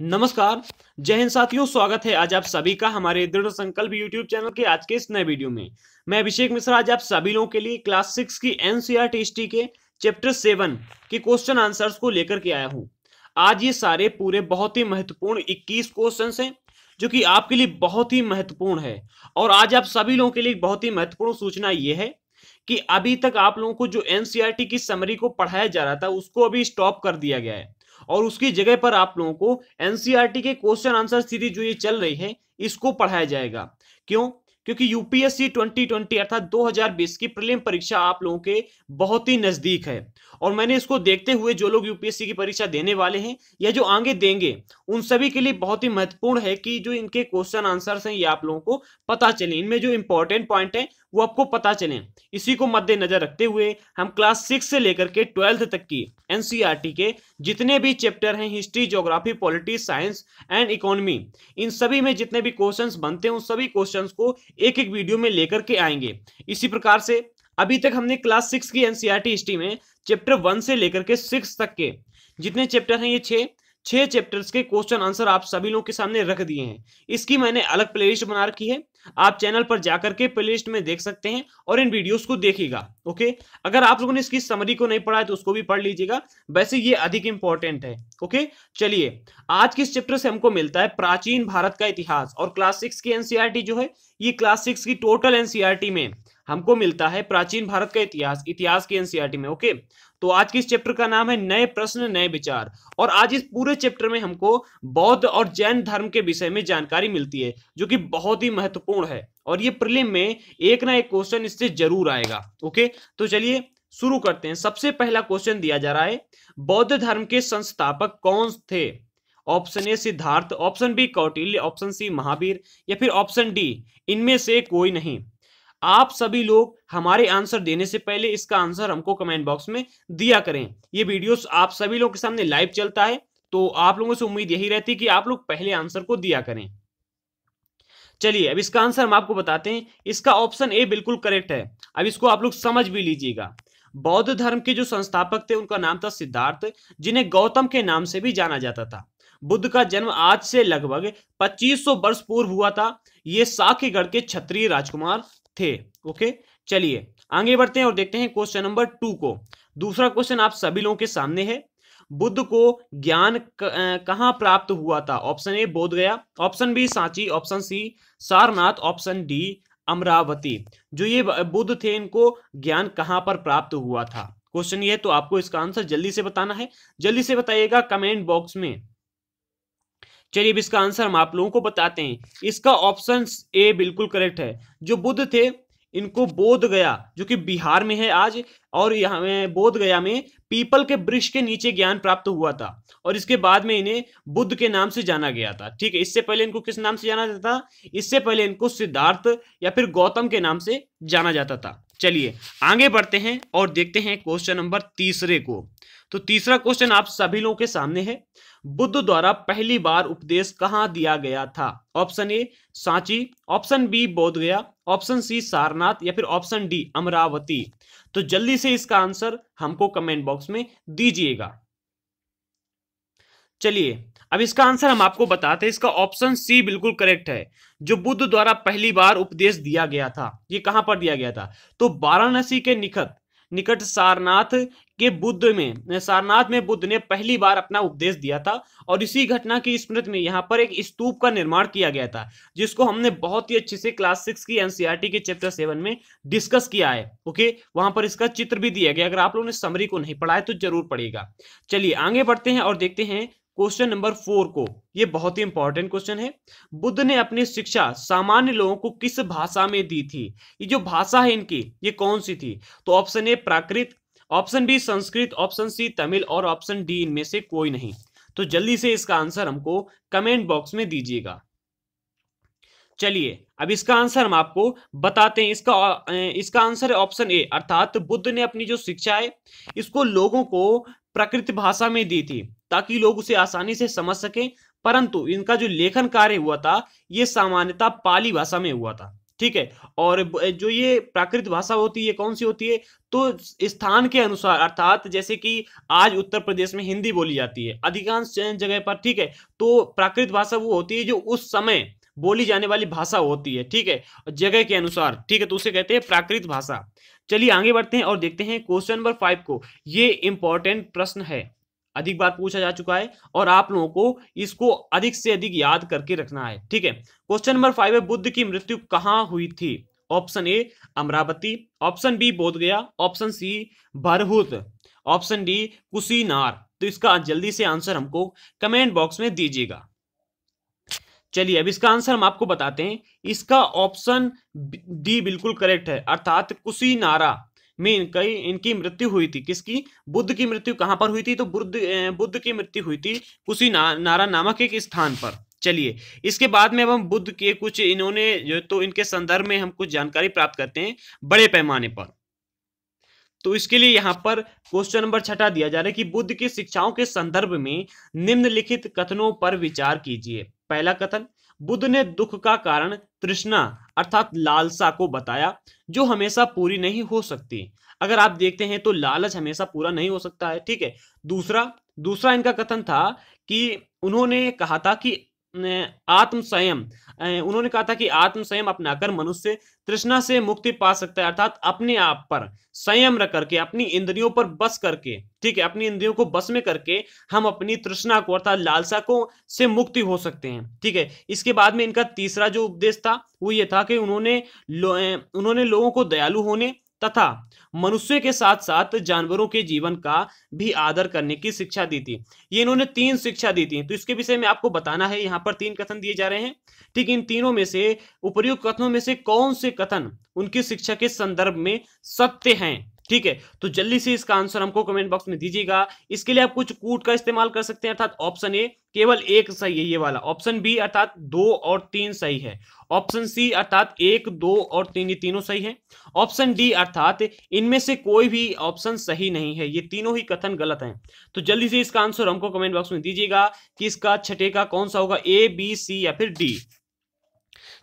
नमस्कार। जय हिंद साथियों, स्वागत है आज आप सभी का हमारे दृढ़ संकल्प यूट्यूब चैनल के आज के इस नए वीडियो में। मैं अभिषेक मिश्रा, आज आप सभी लोगों के लिए क्लास सिक्स की एनसीआर टी के चैप्टर सेवन के क्वेश्चन आंसर्स को लेकर के आया हूँ। आज ये सारे पूरे बहुत ही महत्वपूर्ण 21 क्वेश्चन हैं, जो कि आपके लिए बहुत ही महत्वपूर्ण है। और आज आप सभी लोगों के लिए बहुत ही महत्वपूर्ण सूचना ये है कि अभी तक आप लोगों को जो एनसीआरटी की समरी को पढ़ाया जा रहा था, उसको अभी स्टॉप कर दिया गया है। और उसकी जगह पर आप लोगों को एनसीईआरटी के क्वेश्चन आंसर सीरीज़ जो ये चल रही है, इसको पढ़ाया जाएगा। क्यों? क्योंकि यूपीएससी 2020 अर्थात 2020 की प्रीलिम परीक्षा आप लोगों के बहुत ही नज़दीक है। और मैंने इसको देखते हुए जो लोग यूपीएससी की परीक्षा देने वाले हैं या जो आगे देंगे, उन सभी के लिए बहुत ही महत्वपूर्ण है कि जो इनके क्वेश्चन आंसर्स हैं ये आप लोगों को पता चले। इनमें जो इंपॉर्टेंट पॉइंट है वो आपको पता चले। इसी को मद्देनजर रखते हुए हम क्लास सिक्स से लेकर के ट्वेल्थ तक की एनसीईआरटी के जितने भी चैप्टर हैं, history, geography, politics, science and economy, इन सभी में जितने भी क्वेश्चंस बनते हैं, उन सभी क्वेश्चंस को एक एक वीडियो में लेकर के आएँगे। इसी प्रकार से अभी तक हमने क्लास सिक्स की एनसीईआरटी हिस्ट्री में चैप्टर वन से लेकर के सिक्स तक के जितने चैप्टर हैं, ये छह छह चैप्टर्स के क्वेश्चन आंसर आप सभी लोगों के सामने रख दिए हैं। इसकी मैंने अलग प्लेलिस्ट बना रखी है। आप चैनल पर जाकर के प्लेलिस्ट में देख सकते हैं और इन वीडियोस को देखिएगा ओके अगर आप लोगों ने इसकी समरी को नहीं पढ़ा है तो उसको भी पढ़ लीजिएगा। वैसे ये अधिक इंपॉर्टेंट है ओके चलिए, आज किस चैप्टर से हमको मिलता है? प्राचीन भारत का इतिहास और क्लास सिक्स की एनसीआरटी जो है, ये क्लास सिक्स की टोटल एनसीआरटी में हमको मिलता है प्राचीन भारत का इतिहास इतिहास की एनसीआरटी में ओके तो आज के इस चैप्टर का नाम है? नए प्रश्न, नए विचार। और आज इस पूरे चैप्टर में हमको बौद्ध और जैन धर्म के विषय में जानकारी मिलती है, जो कि बहुत ही महत्वपूर्ण है और ये प्रीलिम में एक ना एक क्वेश्चन इससे ज़रूर आएगा ओके तो चलिए शुरू करते हैं। सबसे पहला क्वेश्चन दिया जा रहा है, बौद्ध धर्म के संस्थापक कौन थे? Option A Siddhartha option B Kautilya option C Mahavir, या फिर ऑप्शन डी इनमें से कोई नहीं। आप सभी लोग हमारे आंसर देने से पहले इसका आंसर हमको कमेंट बॉक्स में दिया करें। ये वीडियोस आप सभी लोग के सामने लाइव चलता है तो आप लोगों से उम्मीद यही रहती है कि आप लोग पहले आंसर को दिया करें। चलिए, अब इसका आंसर हम आपको बताते हैं। इसका ऑप्शन ए बिल्कुल करेक्ट है। अब इसको आप लोग समझ भी लीजिएगा। बौद्ध धर्म के जो संस्थापक थे, उनका नाम था सिद्धार्थ, जिन्हें गौतम के नाम से भी जाना जाता था। बुद्ध का जन्म आज से लगभग 2500 वर्ष पूर्व हुआ था। ये साख्यगढ़ के क्षत्रिय राजकुमार थे। ओके चलिए, आगे बढ़ते हैं और देखते हैं क्वेश्चन नंबर टू को। दूसरा क्वेश्चन आप सभी लोगों के सामने है। बुद्ध को ज्ञान कहाँ प्राप्त हुआ था? Option A Bodh Gaya option B, Sanchi. Option C, Sarnath. Option D, Amaravati. जो ये बुद्ध थे, इनको ज्ञान कहाँ पर प्राप्त हुआ था? क्वेश्चन ये तो आपको इसका आंसर जल्दी से बताना है। जल्दी से बताइएगा कमेंट बॉक्स में। चलिए अब इसका आंसर हम आप लोगों को बताते हैं। इसका ऑप्शन ए बिल्कुल करेक्ट है। जो बुद्ध थे इनको बोध गया, जो कि बिहार में है आज, और यहाँ बोध गया में पीपल के वृक्ष के नीचे ज्ञान प्राप्त हुआ था, और इसके बाद में इन्हें बुद्ध के नाम से जाना गया था। ठीक है, इससे पहले इनको किस नाम से जाना जाता था? इससे पहले इनको सिद्धार्थ या फिर गौतम के नाम से जाना जाता था। चलिए, आगे बढ़ते हैं और देखते हैं क्वेश्चन नंबर तीसरे को। तो तीसरा क्वेश्चन आप सभी लोगों के सामने है। बुद्ध द्वारा पहली बार उपदेश कहाँ दिया गया था? Option A Sanchi option B Bodh Gaya option सी सारनाथ, या फिर ऑप्शन डी अमरावती। तो जल्दी से इसका आंसर हमको कमेंट बॉक्स में दीजिएगा। चलिए अब इसका आंसर हम आपको बताते हैं। इसका ऑप्शन सी बिल्कुल करेक्ट है, जो बुद्ध द्वारा पहली बार उपदेश दिया गया था। ये कहाँ पर दिया गया था? तो वाराणसी के निकट निकट सारनाथ के बुद्ध में, सारनाथ में बुद्ध ने पहली बार अपना उपदेश दिया था और इसी घटना की स्मृति में यहाँ पर एक स्तूप का निर्माण किया गया था, जिसको हमने बहुत ही अच्छे से क्लास सिक्स की, एनसीईआरटी के चैप्टर सेवन में डिस्कस किया है। ओके? वहाँ पर इसका चित्र भी दिया गया। अगर आप लोगों ने समरी को नहीं पढ़ा है तो ज़रूर पढ़ेगा चलिए आगे बढ़ते हैं और देखते हैं क्वेश्चन नंबर फोर को, ये बहुत ही इंपॉर्टेंट क्वेश्चन है। बुद्ध ने अपनी शिक्षा सामान्य लोगों को किस भाषा में दी थी? ये जो भाषा है इनकी, ये कौन सी थी? तो option A Prakrit option B Sanskrit option C Tamil और ऑप्शन डी इनमें से कोई नहीं। तो जल्दी से इसका आंसर हमको कमेंट बॉक्स में दीजिएगा। चलिए, अब इसका आंसर हम आपको बताते हैं। इसका इसका आंसर है ऑप्शन ए, अर्थात बुद्ध ने अपनी जो शिक्षा है, इसको लोगों को प्रकृत भाषा में दी थी, ताकि लोग उसे आसानी से समझ सकें। परंतु इनका जो लेखन कार्य हुआ था, ये सामान्यतः पाली भाषा में हुआ था, ठीक है? और जो ये प्राकृत भाषा होती है कौन सी होती है? तो स्थान के अनुसार, अर्थात जैसे कि आज उत्तर प्रदेश में हिंदी बोली जाती है, अधिकांश जगह पर, ठीक है? तो प्राकृत भाषा वो होती है जो उस समय बोली जाने वाली भाषा होती है, ठीक है? जगह के अनुसार, ठीक है? तो उसे कहते हैं प्राकृत भाषा। चलिए आगे बढ़ते हैं और देखते हैं क्वेश्चन नंबर फाइव को। ये इंपॉर्टेंट प्रश्न है। अधिक बार पूछा जा चुका है और आप लोगों को इसको अधिक से अधिक याद करके रखना है। ठीक है? क्वेश्चन नंबर फाइव है, बुद्ध की मृत्यु कहाँ हुई थी? Option A, Amaravati. Option B, Bodhgaya. Option C Bharhut option D, Kushinar. तो इसका जल्दी से आंसर हमको कमेंट बॉक्स में दीजिएगा। चलिए अब इसका आंसर हम आपको बताते हैं। इसका ऑप्शन डी बिल्कुल करेक्ट है अर्थात कुशीनारा में इनकी इनकी मृत्यु हुई थी। किसकी? बुद्ध की मृत्यु कहाँ पर हुई थी? तो बुद्ध बुद्ध की मृत्यु हुई थी कुशी ना, नारा नामक एक स्थान पर। चलिए इसके बाद में अब हम बुद्ध के कुछ इन्होंने जो तो इनके संदर्भ में हम कुछ जानकारी प्राप्त करते हैं बड़े पैमाने पर। तो इसके लिए यहाँ पर क्वेश्चन नंबर छठा दिया जा रहा है कि बुद्ध की शिक्षाओं के संदर्भ में निम्नलिखित कथनों पर विचार कीजिए। पहला कथन, बुद्ध ने दुख का कारण तृष्णा अर्थात लालसा को बताया, जो हमेशा पूरी नहीं हो सकती। अगर आप देखते हैं तो लालच हमेशा पूरा नहीं हो सकता है, ठीक है। दूसरा दूसरा इनका कथन था कि उन्होंने कहा था कि आत्म संयम उन्होंने कहा था कि आत्म संयम अपनाकर मनुष्य तृष्णा से मुक्ति पा सकता है अर्थात अपने आप पर संयम रख करके अपनी इंद्रियों पर बस करके ठीक है अपनी इंद्रियों को बस में करके हम अपनी तृष्णा को अर्थात लालसा को से मुक्ति हो सकते हैं ठीक है। इसके बाद में इनका तीसरा जो उपदेश था वो ये था कि उन्होंने लो, उन्होंने लोगों को दयालु होने तथा मनुष्य के साथ साथ जानवरों के जीवन का भी आदर करने की शिक्षा दी थी। ये इन्होंने तीन शिक्षा दी थी। तो इसके विषय में आपको बताना है। यहाँ पर तीन कथन दिए जा रहे हैं। ठीक, इन तीनों में से उपयुक्त कथनों में से कौन से कथन उनकी शिक्षा के संदर्भ में सत्य हैं? ठीक है? तो जल्दी से इसका आंसर हमको कमेंट बॉक्स में दीजिएगा। इसके लिए आप कुछ कूट का इस्तेमाल कर सकते हैं, अर्थात ऑप्शन ए केवल एक सही है ये वाला। ऑप्शन बी अर्थात दो और तीन सही है। ऑप्शन सी अर्थात एक, दो और तीन, ये तीनों सही है। ऑप्शन डी अर्थात इनमें से कोई भी ऑप्शन सही नहीं है। ये तीनों ही कथन गलत हैं। तो जल्दी से इसका आंसर हमको कमेंट बॉक्स में दीजिएगा कि इसका छठे का कौन सा होगा? ए बी सी या फिर डी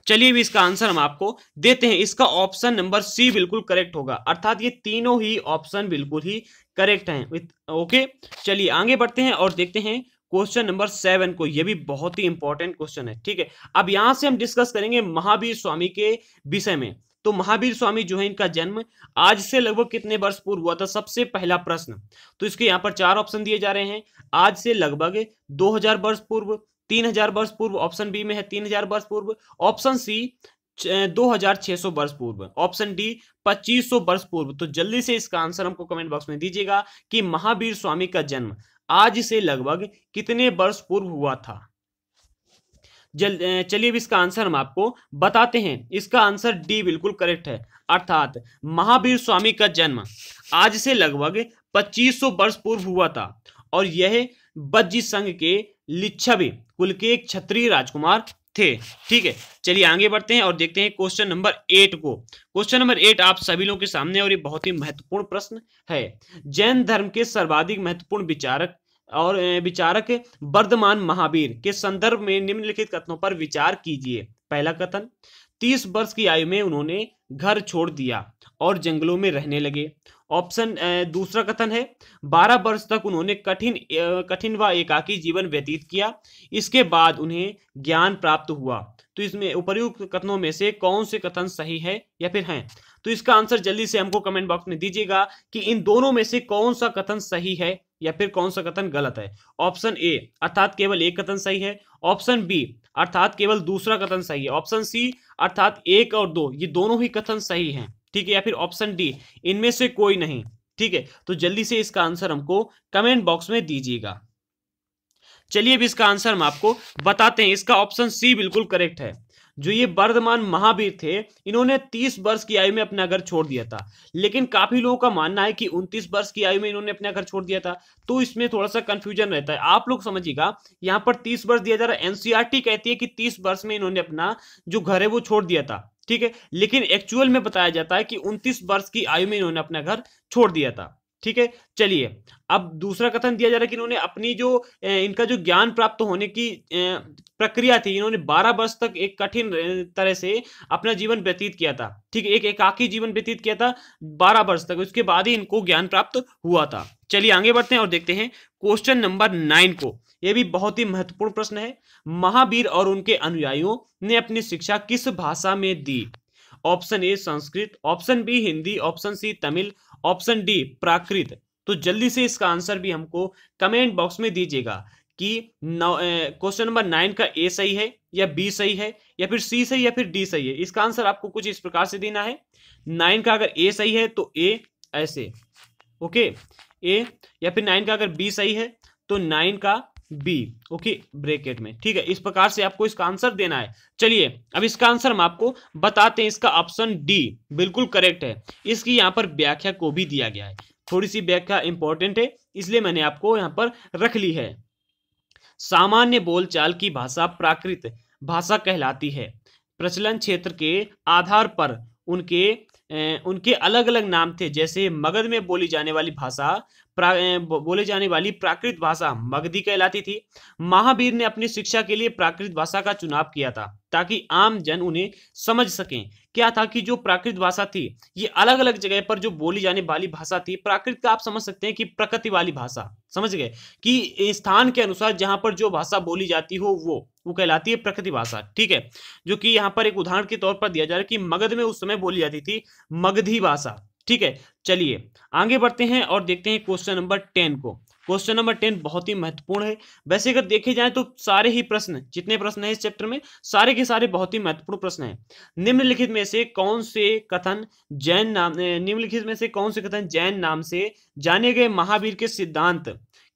चलिए भी इसका आंसर हम आपको देते हैं। इसका ऑप्शन नंबर सी बिल्कुल करेक्ट होगा। अर्थात ये तीनों ही ऑप्शन बिल्कुल ही करेक्ट हैं। ओके, चलिए आगे बढ़ते हैं और देखते हैं क्वेश्चन नंबर सेवन को। ये भी बहुत ही इंपॉर्टेंट क्वेश्चन है, ठीक है? अब यहाँ से हम डिस्कस करेंगे महावीर स्वामी के विषय में। तो महावीर स्वामी जो है, इनका जन्म आज से लगभग कितने वर्ष पूर्व हुआ था? सबसे पहला प्रश्न। तो इसके यहाँ पर चार ऑप्शन दिए जा रहे हैं। आज से लगभग 2000 वर्ष पूर्व। तीन हज़ार वर्ष पूर्व ऑप्शन बी में है तीन हज़ार वर्ष पूर्व ऑप्शन सी दो हज़ार छह सौ वर्ष पूर्व ऑप्शन डी पच्चीस सौ वर्ष पूर्व। तो जल्दी से इसका आंसर हमको कमेंट बॉक्स में दीजिएगा कि महावीर स्वामी का जन्म आज से लगभग कितने वर्ष पूर्व हुआ था? जल चलिए अब इसका आंसर हम आपको बताते हैं। इसका आंसर डी बिल्कुल करेक्ट है। अर्थात महावीर स्वामी का जन्म आज से लगभग 2500 वर्ष पूर्व हुआ था। और यह बज्जी संघ के लिच्छवी कुल के एक क्षत्रिय राजकुमार थे। ठीक है, चलिए आगे बढ़ते हैं और देखते हैं क्वेश्चन नंबर एट को। क्वेश्चन नंबर एट आप सभी लोगों के सामने और ये बहुत ही महत्वपूर्ण प्रश्न है। जैन धर्म के सर्वाधिक महत्वपूर्ण विचारक और विचारक वर्धमान महावीर के संदर्भ में निम्नलिखित कथनों पर विचार कीजिए। पहला कथन, तीस वर्ष की आयु में उन्होंने घर छोड़ दिया और जंगलों में रहने लगे। ऑप्शन दूसरा कथन है, बारह वर्ष तक उन्होंने कठिन कठिन व एकाकी जीवन व्यतीत किया। इसके बाद उन्हें ज्ञान प्राप्त हुआ। तो इसमें उपर्युक्त कथनों में से कौन से कथन सही है या फिर हैं? तो इसका आंसर जल्दी से हमको कमेंट बॉक्स में दीजिएगा कि इन दोनों में से कौन सा कथन सही है या फिर कौन सा कथन गलत है। ऑप्शन ए, अर्थात केवल एक कथन सही है। ऑप्शन बी, अर्थात केवल दूसरा कथन सही है। ऑप्शन सी, अर्थात एक और दो, ये दोनों ही कथन सही हैं। ठीक है, या फिर ऑप्शन डी इनमें से कोई नहीं, ठीक है? तो जल्दी से इसका आंसर हमको कमेंट बॉक्स में दीजिएगा। चलिए अब इसका आंसर हम आपको बताते हैं। इसका ऑप्शन सी बिल्कुल करेक्ट है। जो ये वर्धमान महावीर थे, इन्होंने 30 वर्ष की आयु में अपना घर छोड़ दिया था। लेकिन काफ़ी लोगों का मानना है कि 29 वर्ष की आयु में इन्होंने अपना घर छोड़ दिया था। तो इसमें थोड़ा सा कंफ्यूजन रहता है। आप लोग समझिएगा, यहाँ पर 30 वर्ष दिया जा रहा है। एनसीआरटी कहती है कि 30 वर्ष में इन्होंने अपना जो घर है वो छोड़ दिया था। ठीक है? लेकिन एक्चुअल में बताया जाता है कि उनतीस वर्ष की आयु में इन्होंने अपना घर छोड़ दिया था। ठीक है? चलिए, अब दूसरा कथन दिया जा रहा है कि इन्होंने अपनी जो इनका जो ज्ञान प्राप्त होने की प्रक्रिया थी, इन्होंने 12 वर्ष तक एक कठिन तरह से अपना जीवन व्यतीत किया था। ठीक है? एक एकाकी जीवन व्यतीत किया था 12 वर्ष तक। उसके बाद ही इनको ज्ञान प्राप्त हुआ था। चलिए, आगे बढ़ते हैं और देखते हैं क्वेश्चन नंबर नाइन को। यह भी बहुत ही महत्वपूर्ण प्रश्न है। महावीर और उनके अनुयायियों ने अपनी शिक्षा किस भाषा में दी? Option A, Sanskrit, option B, Hindi, option C, Tamil, option D, Prakrit. तो जल्दी से इसका आंसर भी हमको कमेंट बॉक्स में दीजिएगा कि क्वेश्चन नंबर नाइन का ए सही है या बी सही है या फिर सी सही या फिर डी सही है। इसका आंसर आपको कुछ इस प्रकार से देना है। नाइन का अगर ए सही है तो ए ऐसे। ओके? ए या फिर नाइन का अगर बी सही है तो नाइन का बी ओके ब्रेकेट में, ठीक है? इस प्रकार से आपको इसका आंसर देना है। चलिए, अब इसका आंसर हम आपको बताते हैं, इसका ऑप्शन डी बिल्कुल करेक्ट है। इसकी यहाँ पर व्याख्या को भी दिया गया है। थोड़ी सी व्याख्या इंपॉर्टेंट है, इसलिए मैंने आपको यहाँ पर रख ली है। सामान्य बोलचाल की भाषा प्राकृत भाषा कहलाती है। प्रचलन क्षेत्र के आधार पर उनके उनके अलग अलग नाम थे। जैसे मगध में बोली जाने वाली भाषा बोले जाने वाली प्राकृत भाषा मगधी कहलाती थी। महावीर ने अपनी शिक्षा के लिए प्राकृत भाषा का चुनाव किया था, ताकि आम जन उन्हें समझ सकें। क्या था कि जो प्राकृत भाषा थी, ये अलग अलग जगह पर जो बोली जाने वाली भाषा थी, प्राकृत का आप समझ सकते हैं कि प्रकृति वाली भाषा। समझ गए? कि स्थान के अनुसार जहाँ पर जो भाषा बोली जाती हो, वो वो कहलाती है प्रकृति भाषा। ठीक है? जो कि यहाँ पर एक उदाहरण के तौर पर दिया जा रहा है कि मगध में उस समय बोली जाती थी, मगधी भाषा। ठीक है, चलिए, आगे बढ़ते हैं और देखते हैं क्वेश्चन नंबर टेन को। क्वेश्चन नंबर टेन बहुत ही महत्वपूर्ण है। वैसे अगर देखे जाए तो सारे ही प्रश्न, जितने प्रश्न है इस चैप्टर में, सारे के सारे बहुत ही महत्वपूर्ण प्रश्न हैं। निम्नलिखित में से कौन से कथन जैन नाम निम्नलिखित में से कौन से कथन जैन नाम से जाने गए महावीर के सिद्धांत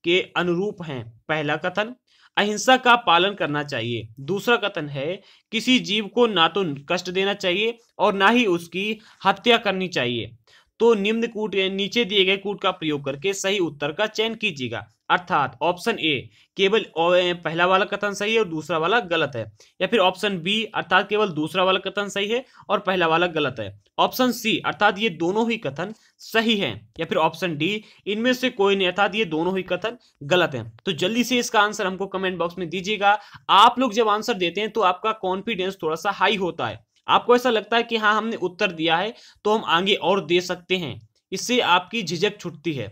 के अनुरूप हैं? पहला कथन, अहिंसा का पालन करना चाहिए। दूसरा कथन है, किसी जीव को ना तो कष्ट देना चाहिए और ना ही उसकी हत्या करनी चाहिए। तो निम्न कूट नीचे दिए गए कूट का प्रयोग करके सही उत्तर का चयन कीजिएगा। अर्थात ऑप्शन ए केवल पहला वाला कथन सही है और दूसरा वाला गलत है। या फिर ऑप्शन बी अर्थात केवल दूसरा वाला कथन सही है और पहला वाला गलत है। ऑप्शन सी अर्थात ये दोनों ही कथन सही हैं। या फिर ऑप्शन डी इनमें से कोई नहीं, अर्थात ये दोनों ही कथन गलत हैं। तो जल्दी से इसका आंसर हमको कमेंट बॉक्स में दीजिएगा। आप लोग जब आंसर देते हैं तो आपका कॉन्फिडेंस थोड़ा सा हाई होता है। आपको ऐसा लगता है कि हाँ हमने उत्तर दिया है तो हम आगे और दे सकते हैं। इससे आपकी झिझक छुटती है।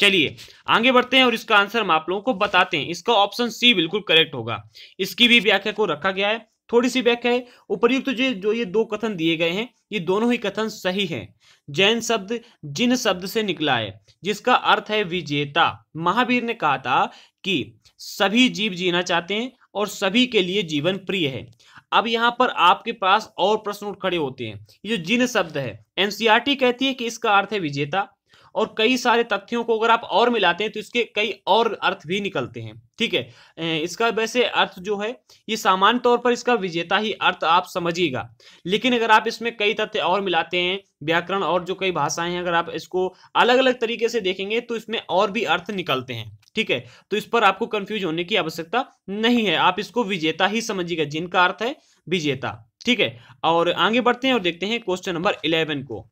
चलिए, आगे बढ़ते हैं और इसका आंसर हम आप लोगों को बताते हैं। इसका ऑप्शन सी बिल्कुल करेक्ट होगा। इसकी भी व्याख्या को रखा गया है। थोड़ी सी व्याख्या है। उपर्युक्त जो जो ये दो कथन दिए गए हैं, ये दोनों ही कथन सही हैं। जैन शब्द, जिन शब्द से निकला है, जिसका अर्थ है विजेता। महावीर ने कहा था कि सभी जीव जीना चाहते हैं और सभी के लिए जीवन प्रिय है। अब यहाँ पर आपके पास और प्रश्न उठ खड़े होते हैं। ये जो जिन शब्द है एनसीआरटी कहती है कि इसका अर्थ है विजेता। और कई सारे तथ्यों को अगर आप और मिलाते हैं तो इसके कई और अर्थ भी निकलते हैं। ठीक है? इसका वैसे अर्थ जो है, ये सामान्य तौर पर इसका विजेता ही अर्थ आप समझिएगा। लेकिन अगर आप इसमें कई तथ्य और मिलाते हैं, व्याकरण और जो कई भाषाएँ हैं, अगर आप इसको अलग अलग तरीके से देखेंगे तो इसमें और भी अर्थ निकलते हैं। ठीक है? तो इस पर आपको कंफ्यूज होने की आवश्यकता नहीं है। आप इसको विजेता ही समझिएगा, जिनका अर्थ है विजेता। ठीक है? और आगे बढ़ते हैं और देखते हैं क्वेश्चन नंबर इलेवन को।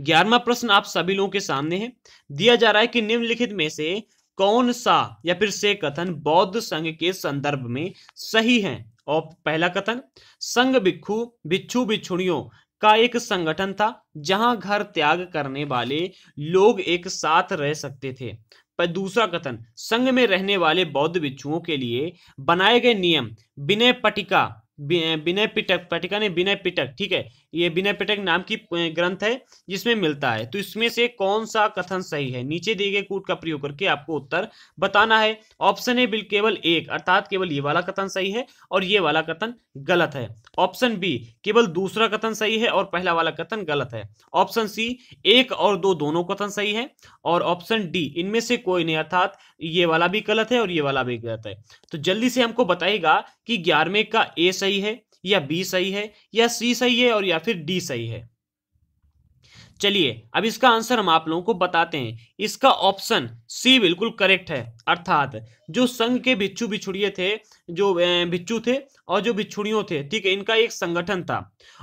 ग्यारहवा प्रश्न आप सभी लोगों के सामने है। दिया जा रहा है कि निम्नलिखित में से कौन सा या फिर से कथन बौद्ध संघ के संदर्भ में सही है? और पहला कथन, संघ भिक्षु भिक्षु भिक्षुणियों का एक संगठन था, जहाँ घर त्याग करने वाले लोग एक साथ रह सकते थे। पर दूसरा कथन, संघ में रहने वाले बौद्ध भिक्षुओं के लिए बनाए गए नियम, विनय पटिका विनय पिटक, पटिका ने विनय पिटक, ठीक है? ये विनय पिटक नाम की ग्रंथ है, जिसमें मिलता है। तो इसमें से कौन सा कथन सही है? नीचे दिए गए कूट का प्रयोग करके आपको उत्तर बताना है। ऑप्शन ए, बिल, केवल एक, अर्थात केवल ये वाला कथन सही है और ये वाला कथन गलत है। ऑप्शन बी, केवल दूसरा कथन सही है और पहला वाला कथन गलत है। ऑप्शन सी, एक और दो दोनों कथन सही है और ऑप्शन डी, इनमें से कोई नहीं, अर्थात ये वाला भी गलत है और ये वाला भी गलत है। तो जल्दी से हमको बताएगा कि ग्यारहवें का ए सही है या बी सही है या सी सही है और या फिर डी सही है। चलिए, अब इसका आंसर हम आप लोगों को बताते हैं। इसका ऑप्शन सी बिल्कुल करेक्ट है, अर्थात जो संघ के बिच्छू बिछुड़िए थे, जो बिच्छू थे और जो बिछुड़ियों थे, ठीक है, इनका एक संगठन था।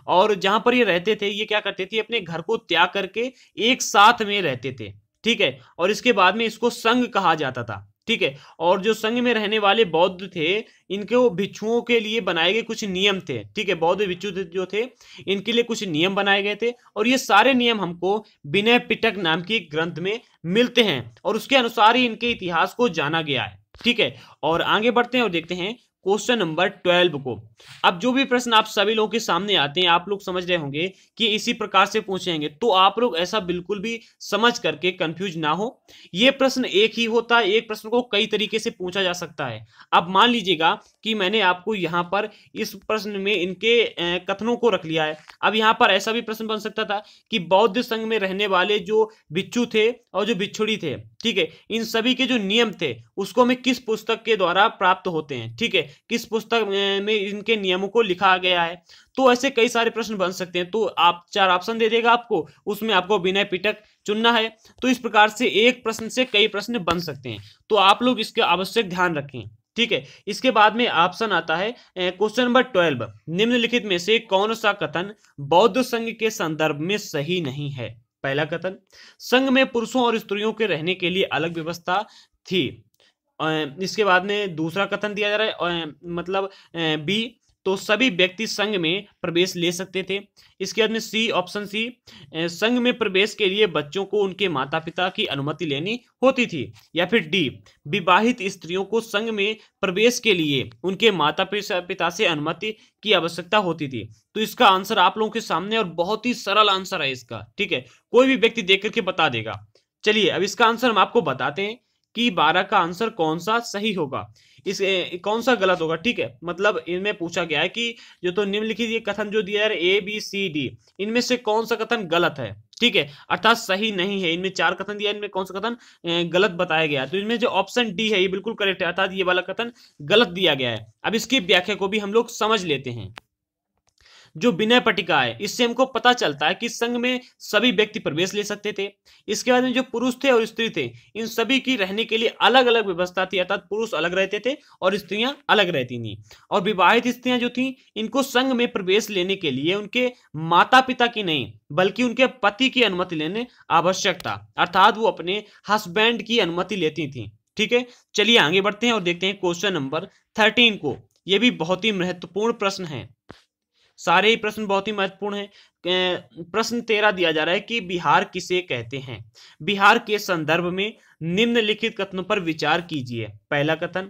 और जहाँ पर ये रहते थे, ये क्या करते थे, अपने घर को त्याग करके एक साथ में रहते थे। ठीक है? और इसके बाद में इसको संघ कहा जाता था, ठीक है? और जो संघ में रहने वाले बौद्ध थे, इनके वो भिक्षुओं के लिए बनाए गए कुछ नियम थे, ठीक है? बौद्ध भिक्षु जो थे, इनके लिए कुछ नियम बनाए गए थे और ये सारे नियम हमको विनय पिटक नाम के ग्रंथ में मिलते हैं और उसके अनुसार ही इनके इतिहास को जाना गया है, ठीक है? और आगे बढ़ते हैं और देखते हैं क्वेश्चन नंबर ट्वेल्व को। अब जो भी प्रश्न आप सभी लोगों के सामने आते हैं, आप लोग समझ रहे होंगे कि इसी प्रकार से पूछेंगे तो आप लोग ऐसा बिल्कुल भी समझ करके कंफ्यूज ना हो। ये प्रश्न एक ही होता है, एक प्रश्न को कई तरीके से पूछा जा सकता है। अब मान लीजिएगा कि मैंने आपको यहाँ पर इस प्रश्न में इनके कथनों को रख लिया है। अब यहाँ पर ऐसा भी प्रश्न बन सकता था कि बौद्ध संघ में रहने वाले जो बिच्छू थे और जो बिच्छुड़ी थे ठीक है, इन सभी के जो नियम थे, उसको हमें किस पुस्तक के द्वारा प्राप्त होते हैं? ठीक है, किस पुस्तक में इनके नियमों को लिखा गया है? तो ऐसे कई सारे प्रश्न बन सकते हैं। तो आप, चार ऑप्शन दे देगा आपको, उसमें आपको विनय पिटक चुनना है। तो इस प्रकार से एक प्रश्न से कई प्रश्न बन सकते हैं। तो आप लोग इसका आवश्यक ध्यान रखें। ठीक है, इसके बाद में ऑप्शन आता है क्वेश्चन नंबर ट्वेल्व। निम्नलिखित में से कौन सा कथन बौद्ध संघ के संदर्भ में सही नहीं है? पहला कथन, संघ में पुरुषों और स्त्रियों के रहने के लिए अलग व्यवस्था थी। इसके बाद में दूसरा कथन दिया जा रहा है मतलब बी तो सभी व्यक्ति संघ में प्रवेश ले सकते थे। इसके बाद में सी ऑप्शन सी संघ में प्रवेश के लिए बच्चों को उनके माता पिता की अनुमति लेनी होती थी या फिर डी विवाहित स्त्रियों को संघ में प्रवेश के लिए उनके माता पिता से अनुमति की आवश्यकता होती थी। तो इसका आंसर आप लोगों के सामने और बहुत ही सरल आंसर है इसका, ठीक है? कोई भी व्यक्ति देख करके बता देगा। चलिए, अब इसका आंसर हम आपको बताते हैं। कि बारह का आंसर कौन सा सही होगा? इस कौन सा गलत होगा? ठीक है मतलब इनमें पूछा गया है कि जो तो निम्नलिखित ये कथन जो दिया है ए बी सी डी इनमें से कौन सा कथन गलत है? ठीक है, अर्थात सही नहीं है। इनमें चार कथन दिया, इनमें कौन सा कथन गलत बताया गया तो इनमें जो ऑप्शन डी है, ये बिल्कुल करेक्ट है, अर्थात ये वाला कथन गलत दिया गया है। अब इसकी व्याख्या को भी हम लोग समझ लेते हैं। जो विनय पटिका है, इससे हमको पता चलता है कि संघ में सभी व्यक्ति प्रवेश ले सकते थे। इसके बाद में जो पुरुष थे और स्त्री थे, इन सभी की रहने के लिए अलग अलग व्यवस्था थी, अर्थात पुरुष अलग रहते थे और स्त्रियाँ अलग रहती थी। और विवाहित स्त्रियाँ जो थी, इनको संघ में प्रवेश लेने के लिए उनके माता पिता की नहीं, बल्कि उनके पति की अनुमति लेने आवश्यक था। अर्थात वो अपने हस्बैंड की अनुमति लेती थी। ठीक है? चलिए आगे बढ़ते हैं और देखते हैं क्वेश्चन नंबर थर्टीन को। यह भी बहुत ही महत्वपूर्ण प्रश्न है। सारे ही प्रश्न बहुत ही महत्वपूर्ण है। प्रश्न तेरह दिया जा रहा है कि बिहार किसे कहते हैं? बिहार के संदर्भ में निम्नलिखित कथनों पर विचार कीजिए। पहला कथन,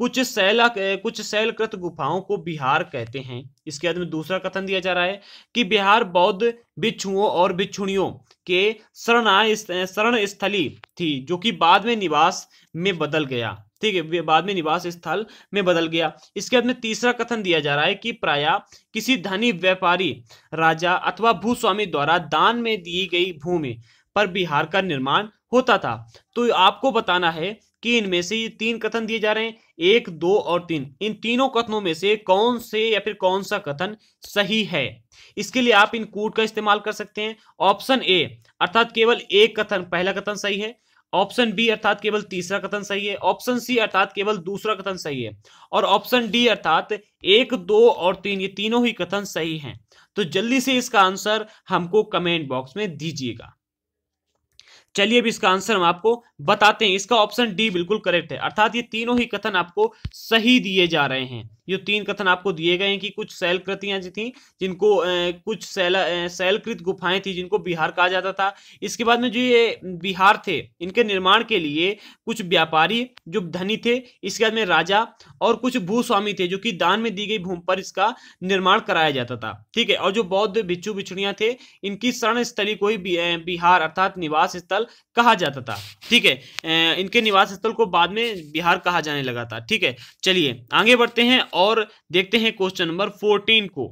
कुछ सैला कुछ शैलकृत गुफाओं को बिहार कहते हैं। इसके बाद में दूसरा कथन दिया जा रहा है कि बिहार बौद्ध बिच्छुओं और बिच्छुणियों के शरण शरण स्थली थी, जो कि बाद में निवास में बदल गया। ठीक है बाद में निवास स्थल में बदल गया। इसके बाद में तीसरा कथन दिया जा रहा है कि प्राय किसी धनी व्यापारी, राजा अथवा भूस्वामी द्वारा दान में दी गई भूमि पर बिहार का निर्माण होता था। तो आपको बताना है कि इनमें से ये तीन कथन दिए जा रहे हैं, एक, दो और तीन। इन तीनों कथनों में से कौन से या फिर कौन सा कथन सही है? इसके लिए आप इन कूट का इस्तेमाल कर सकते हैं। ऑप्शन ए, अर्थात केवल एक कथन, पहला कथन सही है। ऑप्शन बी अर्थात केवल तीसरा कथन सही है, ऑप्शन सी अर्थात केवल दूसरा कथन सही है, और ऑप्शन डी अर्थात एक, दो और तीन, ये तीनों ही कथन सही हैं। तो जल्दी से इसका आंसर हमको कमेंट बॉक्स में दीजिएगा। चलिए अब इसका आंसर हम आपको बताते हैं, इसका ऑप्शन डी बिल्कुल करेक्ट है, अर्थात ये तीनों ही कथन आपको सही दिए जा रहे हैं। जो तीन कथन आपको दिए गए हैं कि कुछ शैल कृतियाँ थी, जिनको कुछ शैल शैलकृत गुफाएँ थी, जिनको बिहार कहा जाता था। इसके बाद में जो ये बिहार थे, इनके निर्माण के लिए कुछ व्यापारी, जो धनी थे, इसके बाद में राजा और कुछ भूस्वामी थे, जो कि दान में दी गई भूमि पर इसका निर्माण कराया जाता था। ठीक है, और जो बौद्ध बिच्छू बिछुड़ियाँ थे, इनकी शरण स्थली को ही बिहार अर्थात निवास स्थल कहा जाता था। ठीक है इनके निवास स्थल को बाद में बिहार कहा जाने लगा था। ठीक है, चलिए, आगे बढ़ते हैं और देखते हैं क्वेश्चन नंबर फोर्टीन को।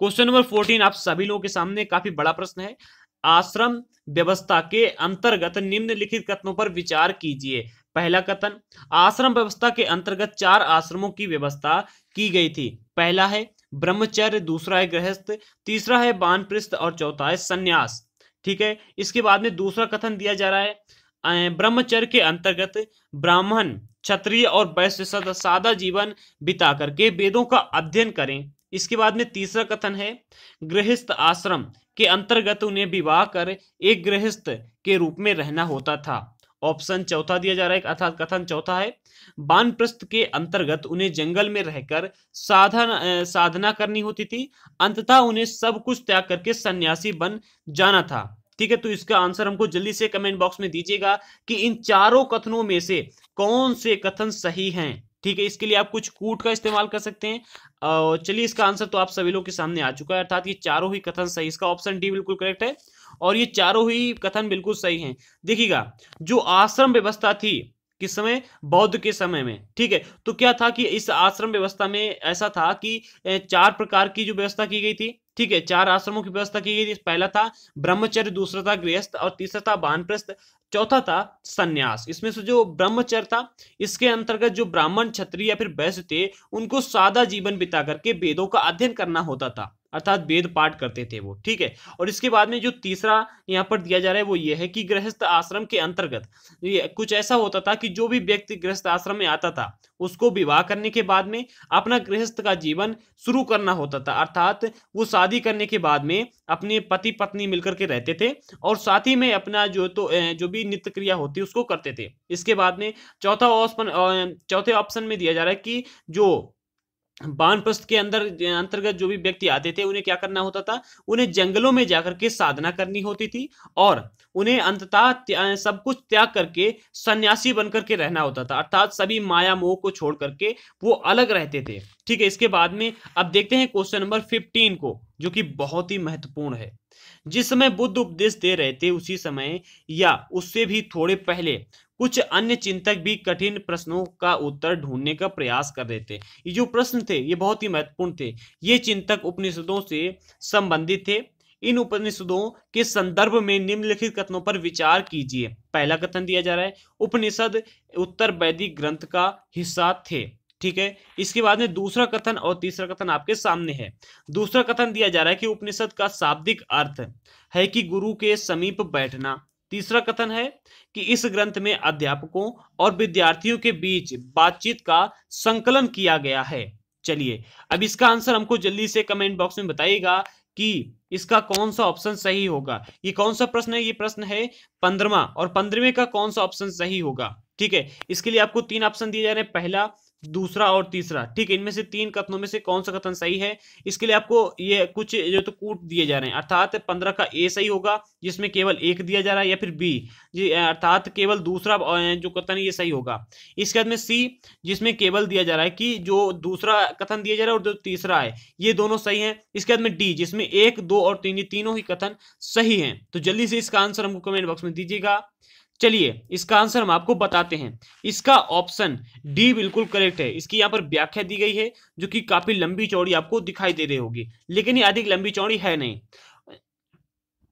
क्वेश्चन नंबर फोर्टीन आप सभी लोगों के सामने काफ़ी बड़ा प्रश्न है। आश्रम व्यवस्था के अंतर्गत निम्नलिखित कथनों पर विचार कीजिए। पहला कथन, आश्रम व्यवस्था के अंतर्गत चार आश्रमों की व्यवस्था की गई थी। पहला है ब्रह्मचर्य, दूसरा है गृहस्थ, तीसरा है बानप्रस्थ और चौथा है संन्यास। ठीक है, इसके बाद में दूसरा कथन दिया जा रहा है। ब्रह्मचर्य के अंतर्गत ब्राह्मण क्षत्रिय और वैश्य सादा जीवन बिता करके वेदों का अध्ययन करें। इसके बाद में तीसरा कथन है, गृहस्थ आश्रम के अंतर्गत उन्हें विवाह कर एक गृहस्थ के रूप में रहना होता था। ऑप्शन चौथा दिया जा रहा है अर्थात कथन चौथा है बानप्रस्थ के अंतर्गत उन्हें जंगल में रहकर साधन साधना करनी होती थी। अंततः उन्हें सब कुछ त्याग करके सन्यासी बन जाना था। ठीक है तो इसका आंसर हमको जल्दी से कमेंट बॉक्स में दीजिएगा कि इन चारों कथनों में से कौन से कथन सही हैं? ठीक है, इसके लिए आप कुछ कूट का इस्तेमाल कर सकते हैं। और चलिए, इसका आंसर तो आप सभी लोग के सामने आ चुका है, अर्थात ये चारों ही कथन सही इसका ऑप्शन डी बिल्कुल करेक्ट है और ये चारों ही कथन बिल्कुल सही हैं। देखिएगा, जो आश्रम व्यवस्था थी किस समय? बौद्ध के समय में। ठीक है तो क्या था कि इस आश्रम व्यवस्था में ऐसा था कि चार प्रकार की जो व्यवस्था की गई थी? ठीक है, चार आश्रमों की व्यवस्था की गई थी। पहला था ब्रह्मचर्य, दूसरा था गृहस्थ और तीसरा था बानप्रस्थ, चौथा था सन्यास। इसमें से जो ब्रह्मचर्य था, इसके अंतर्गत जो ब्राह्मण, क्षत्रिय या फिर वैश्य थे, उनको सादा जीवन बिता करके वेदों का अध्ययन करना होता था। अर्थात वेद पाठ करते थे वो, ठीक है? और इसके बाद में जो तीसरा यहाँ पर दिया जा रहा है वो ये है कि गृहस्थ आश्रम के अंतर्गत कुछ ऐसा होता था कि जो भी व्यक्ति गृहस्थ आश्रम में आता था, उसको विवाह करने के बाद में अपना गृहस्थ का जीवन शुरू करना होता था। अर्थात वो शादी करने के बाद में अपने पति पत्नी मिलकर के रहते थे और साथ ही में अपना जो तो जो भी नित्य क्रिया होती उसको करते थे। इसके बाद में चौथा ऑप्शन चौथे ऑप्शन में दिया जा रहा है कि जो बानप्रस्थ के अंदर, अंतर्गत जो भी व्यक्ति आते थे, उन्हें क्या करना होता था? उन्हें जंगलों में जाकर के साधना करनी होती थी और उन्हें अंततः सब कुछ त्याग करके सन्यासी बनकर के रहना होता था। अर्थात सभी माया मोह को छोड़ करके वो अलग रहते थे। ठीक है, इसके बाद में अब देखते हैं क्वेश्चन नंबर फिफ्टीन को, जो कि बहुत ही महत्वपूर्ण है। जिस समय बुद्ध उपदेश दे रहे थे उसी समय या उससे भी थोड़े पहले कुछ अन्य चिंतक भी कठिन प्रश्नों का उत्तर ढूँढने का प्रयास कर रहे थे। ये जो प्रश्न थे, ये बहुत ही महत्वपूर्ण थे। ये चिंतक उपनिषदों से संबंधित थे। इन उपनिषदों के संदर्भ में निम्नलिखित कथनों पर विचार कीजिए। पहला कथन दिया जा रहा है, उपनिषद उत्तर वैदिक ग्रंथ का हिस्सा थे। ठीक है? इसके बाद में दूसरा कथन और तीसरा कथन आपके सामने है। दूसरा कथन दिया जा रहा है कि उपनिषद का शाब्दिक अर्थ है कि गुरु के समीप बैठना। तीसरा कथन है कि इस ग्रंथ में अध्यापकों और विद्यार्थियों के बीच बातचीत का संकलन किया गया है। चलिए, अब इसका आंसर हमको जल्दी से कमेंट बॉक्स में बताइएगा कि इसका कौन सा ऑप्शन सही होगा। ये कौन सा प्रश्न है? ये प्रश्न है पंद्रवा और पंद्रहवें का कौन सा ऑप्शन सही होगा? ठीक है, इसके लिए आपको तीन ऑप्शन दिए जा रहे हैं। पहला दूसरा और तीसरा। ठीक है, इनमें से तीन कथनों में से कौन सा कथन सही है? इसके लिए आपको ये कुछ जो तो कूट दिए जा रहे हैं। अर्थात पंद्रह का ए सही होगा, जिसमें केवल एक दिया जा रहा है या फिर बी। जी अर्थात केवल दूसरा जो कथन ये सही होगा। इसके बाद में सी, जिसमें केवल दिया जा रहा है कि जो दूसरा कथन दिया जा रहा है और जो तीसरा है, ये दोनों सही है। इसके बाद में डी, जिसमें एक, दो और तीन, ये तीनों ही कथन सही है। तो जल्दी से इसका आंसर हमको कमेंट बॉक्स में दीजिएगा। चलिए, इसका आंसर हम आपको बताते हैं। इसका ऑप्शन डी बिल्कुल करेक्ट है। इसकी यहाँ पर व्याख्या दी गई है, जो कि काफ़ी लंबी चौड़ी आपको दिखाई दे रही होगी। लेकिन ये अधिक लंबी चौड़ी है नहीं।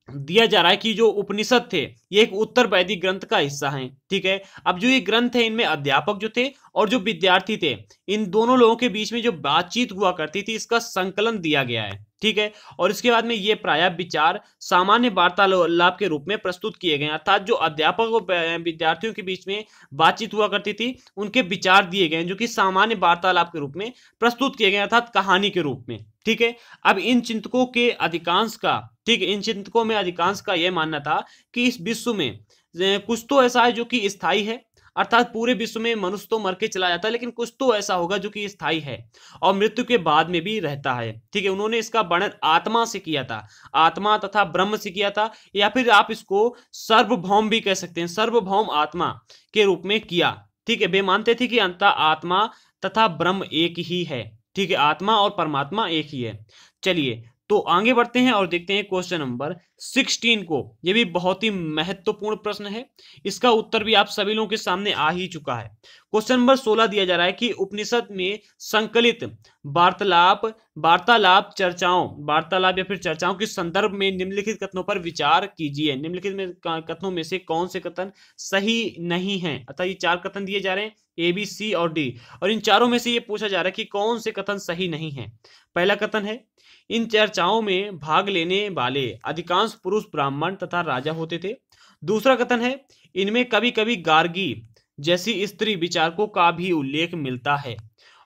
दिया जा रहा है कि जो उपनिषद थे, ये एक उत्तर वैदिक ग्रंथ का हिस्सा है, ठीक है? अब जो ये ग्रंथ है, इनमें अध्यापक जो थे और जो विद्यार्थी थे, इन दोनों लोगों के बीच में जो बातचीत हुआ करती थी, इसका संकलन दिया गया है, ठीक है? और इसके बाद में ये प्राय विचार सामान्य वार्तालाप के रूप में प्रस्तुत किए गए अर्थात जो अध्यापक और विद्यार्थियों के बीच में बातचीत हुआ करती थी, उनके विचार दिए गए जो कि सामान्य वार्तालाप के रूप में प्रस्तुत किए गए अर्थात कहानी के रूप में ठीक है? अब इन चिंतकों के अधिकांश का, ठीक है, इन चिंतकों में अधिकांश का यह मानना था कि इस विश्व में कुछ तो ऐसा है जो कि स्थायी है, अर्थात पूरे विश्व में मनुष्य तो मर के चला जाता है लेकिन कुछ तो ऐसा होगा जो कि स्थायी है और मृत्यु के बाद में भी रहता है, ठीक है? उन्होंने इसका वर्णन आत्मा से किया था, आत्मा तथा ब्रह्म से किया था, या फिर आप इसको सर्वभौम भी कह सकते हैं, सर्वभौम आत्मा के रूप में किया, ठीक है? वे मानते थे कि अंत आत्मा तथा ब्रह्म एक ही है ठीक है, आत्मा और परमात्मा एक ही है। चलिए तो आगे बढ़ते हैं और देखते हैं क्वेश्चन नंबर 16 को। ये भी बहुत ही महत्वपूर्ण प्रश्न है। इसका उत्तर भी आप सभी लोगों के सामने आ ही चुका है। क्वेश्चन नंबर 16 दिया जा रहा है कि उपनिषद में संकलित वार्तालाप वार्तालाप चर्चाओं, वार्तालाप या फिर चर्चाओं के संदर्भ में निम्नलिखित कथनों पर विचार कीजिए। निम्नलिखित में कथनों में से कौन से कथन सही नहीं है? अतः ये चार कथन दिए जा रहे हैं ए बी सी और डी और इन चारों में से ये पूछा जा रहा है कि कौन से कथन सही नहीं है? पहला कथन है, इन चर्चाओं में भाग लेने वाले अधिकांश पुरुष ब्राह्मण तथा राजा होते थे। दूसरा कथन है, इनमें कभी कभी गार्गी, जैसी स्त्री विचारकों का भी उल्लेख मिलता है।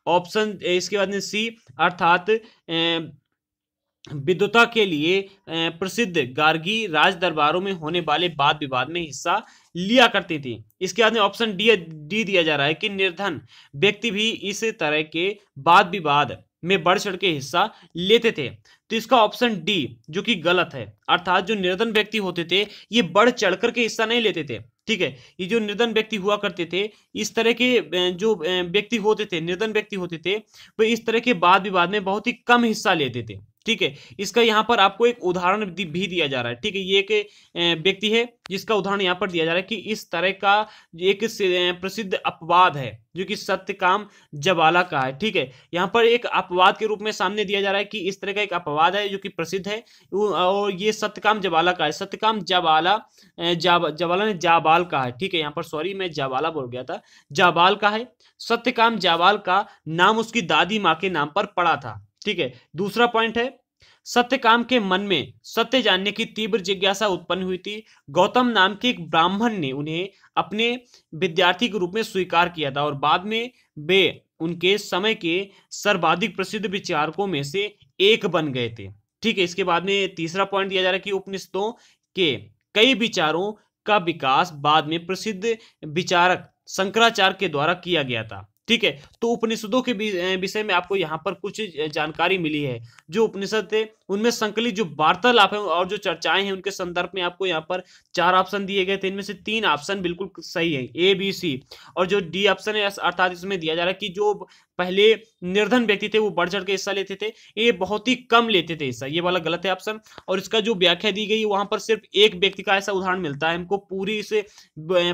ऑप्शन इसके बाद में सी अर्थात विद्वता के लिए प्रसिद्ध गार्गी राज दरबारों में होने वाले वाद विवाद में हिस्सा लिया करती थी। इसके बाद में ऑप्शन डी डी दिया जा रहा है कि निर्धन व्यक्ति भी इस तरह के वाद विवाद में बढ़ चढ़ के हिस्सा लेते थे। तो इसका ऑप्शन डी जो कि गलत है। अर्थात जो निर्धन व्यक्ति होते थे, ये बढ़ चढ़ कर के हिस्सा नहीं लेते थे, ठीक है? ये जो निर्धन व्यक्ति हुआ करते थे, इस तरह के जो व्यक्ति होते थे, निर्धन व्यक्ति होते थे, वे इस तरह के वाद विवाद में बहुत ही कम हिस्सा लेते थे। ठीक है? इसका यहाँ पर आपको एक उदाहरण भी दिया जा रहा है। ठीक है ये एक व्यक्ति है जिसका उदाहरण यहाँ पर दिया जा रहा है कि इस तरह का एक प्रसिद्ध अपवाद है जो कि सत्यकाम जवाला का है। ठीक है यहाँ पर एक अपवाद के रूप में सामने दिया जा रहा है कि इस तरह का एक अपवाद है जो कि प्रसिद्ध है। और ये सत्यकाम जवाला का है। सत्यकाम जवाला जाब, जवाला ने जाबाल का है। ठीक है यहाँ पर सॉरी मैं जाबाला बोल गया था। जाबाल का है। सत्यकाम जाबाल का नाम उसकी दादी माँ के नाम पर पड़ा था। ठीक है, दूसरा पॉइंट है सत्यकाम के मन में सत्य जानने की तीव्र जिज्ञासा उत्पन्न हुई थी। गौतम नाम के एक ब्राह्मण ने उन्हें अपने विद्यार्थी के रूप में स्वीकार किया था और बाद में वे उनके समय के सर्वाधिक प्रसिद्ध विचारकों में से एक बन गए थे। ठीक है, इसके बाद में तीसरा पॉइंट दिया जा रहा है कि उपनिषदों के कई विचारों का विकास बाद में प्रसिद्ध विचारक शंकराचार्य के द्वारा किया गया था। ठीक है? तो उपनिषदों के विषय में आपको यहाँ पर कुछ जानकारी मिली है, जो उपनिषद उनमें संकलित जो वार्तालाप है और जो चर्चाएँ हैं, उनके संदर्भ में आपको यहाँ पर चार ऑप्शन दिए गए थे। इनमें से तीन ऑप्शन बिल्कुल सही है ए बी सी और जो डी ऑप्शन है अर्थात इसमें दिया जा रहा है कि जो पहले निर्धन व्यक्ति थे, वो बढ़ चढ़ के हिस्सा लेते थे। ये बहुत ही कम लेते थे हिस्सा, ये वाला गलत है ऑप्शन। और इसका जो व्याख्या दी गई वहाँ पर सिर्फ़ एक व्यक्ति का ऐसा उदाहरण मिलता है हमको पूरी इस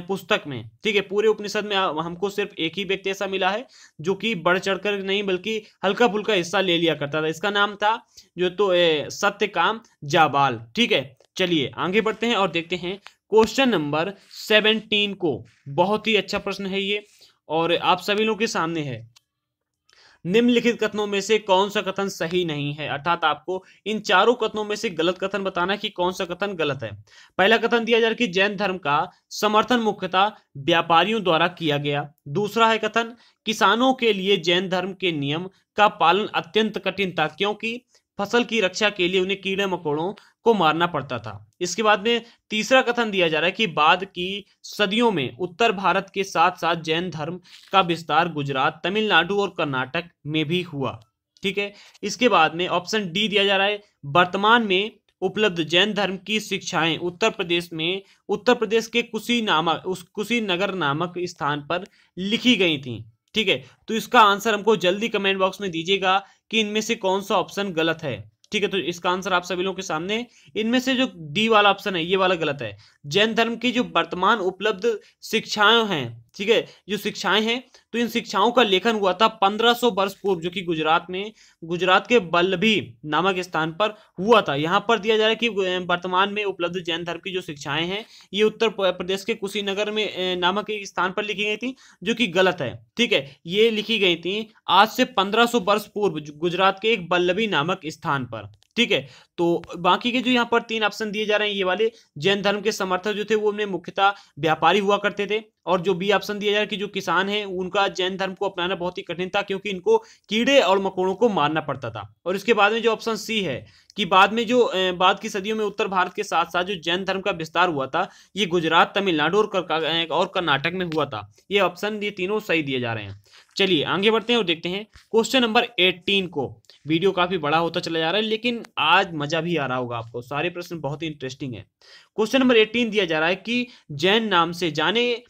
पुस्तक में, ठीक है? पूरे उपनिषद में हमको सिर्फ़ एक ही व्यक्ति ऐसा मिला है, जो कि बढ़ चढ़ कर नहीं, बल्कि हल्का फुल्का हिस्सा ले लिया करता था। इसका नाम था, जो तो सत्यकाम जाबाल। ठीक है, चलिए आगे बढ़ते हैं और देखते हैं क्वेश्चन नंबर सेवनटीन को। बहुत ही अच्छा प्रश्न है ये और आप सभी लोगों के सामने है। निम्नलिखित कथनों में से कौन सा कथन सही नहीं है? अर्थात आपको इन चारों कथनों में से गलत कथन बताना कि कौन सा कथन गलत है। पहला कथन दिया जा रहा है कि जैन धर्म का समर्थन मुख्यतः व्यापारियों द्वारा किया गया। दूसरा है कथन, किसानों के लिए जैन धर्म के नियम का पालन अत्यंत कठिन था, क्योंकि फ़सल की रक्षा के लिए उन्हें कीड़े मकोड़ों को मारना पड़ता था। इसके बाद में तीसरा कथन दिया जा रहा है कि बाद की सदियों में उत्तर भारत के साथ साथ जैन धर्म का विस्तार गुजरात, तमिलनाडु और कर्नाटक में भी हुआ। ठीक है? इसके बाद में ऑप्शन डी दिया जा रहा है, वर्तमान में उपलब्ध जैन धर्म की शिक्षाएँ उत्तर प्रदेश में उत्तर प्रदेश के कुशी नामक उस कुशी नगर नामक स्थान पर लिखी गई थी। ठीक है? तो इसका आंसर हमको जल्दी कमेंट बॉक्स में दीजिएगा कि इनमें से कौन सा ऑप्शन गलत है? ठीक है तो इसका आंसर आप सभी लोगों के सामने, इनमें से जो डी वाला ऑप्शन है, ये वाला गलत है। जैन धर्म की जो वर्तमान उपलब्ध शिक्षाएँ हैं ठीक है, जो शिक्षाएँ हैं तो इन शिक्षाओं का लेखन हुआ था 1500 वर्ष पूर्व, जो कि गुजरात में, गुजरात के बल्लभी नामक स्थान पर हुआ था। यहाँ पर दिया जा रहा है कि वर्तमान में उपलब्ध जैन धर्म की जो शिक्षाएँ हैं, ये उत्तर प्रदेश के कुशीनगर में नामक एक स्थान पर लिखी गई थी, जो कि गलत है। ठीक है, ये लिखी गई थी आज से पंद्रह वर्ष पूर्व, गुजरात के एक बल्लभी नामक स्थान पर। ठीक है? तो बाकी के जो यहाँ पर तीन ऑप्शन दिए जा रहे हैं, ये वाले, जैन धर्म के समर्थक जो थे, वो उनमें मुख्यतः व्यापारी हुआ करते थे। और जो बी ऑप्शन दिया जा रहा है कि जो किसान है, उनका जैन धर्म को अपनाना बहुत ही कठिन था, क्योंकि इनको कीड़े और मकोड़ों को मारना पड़ता था। और इसके बाद में जो ऑप्शन सी है, कि बाद में जो बाद की सदियों में उत्तर भारत के साथ साथ जो जैन धर्म का विस्तार हुआ था, ये गुजरात, तमिलनाडु और कर्नाटक में हुआ था। ये ऑप्शन ये तीनों सही दिए जा रहे हैं। चलिए, आगे बढ़ते हैं और देखते हैं। क्वेश्चन नंबर एटीन को। वीडियो काफ़ी बड़ा होता चला जा रहा है, लेकिन आज मज़ा भी आ रहा होगा आपको। सारे प्रश्न बहुत ही इंटरेस्टिंग है। क्वेश्चन नंबर एटीन दिया जा रहा है कि जैन नाम से जाने